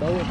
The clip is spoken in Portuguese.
quay